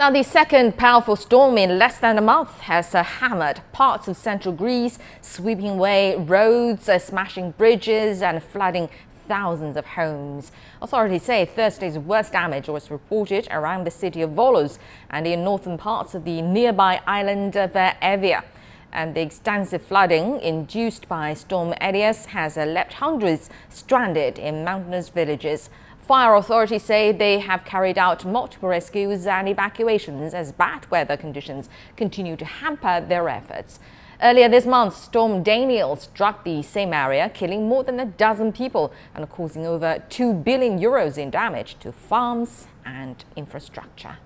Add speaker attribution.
Speaker 1: Now, the second powerful storm in less than a month has uh, hammered parts of central Greece, sweeping away roads, uh, smashing bridges and flooding thousands of homes. Authorities say Thursday's worst damage was reported around the city of Volos and in northern parts of the nearby island of uh, Evia. And the extensive flooding induced by Storm Elias has uh, left hundreds stranded in mountainous villages. Fire authorities say they have carried out multiple rescues and evacuations as bad weather conditions continue to hamper their efforts. Earlier this month, Storm Daniel struck the same area, killing more than a dozen people and causing over 2 billion euros in damage to farms and infrastructure.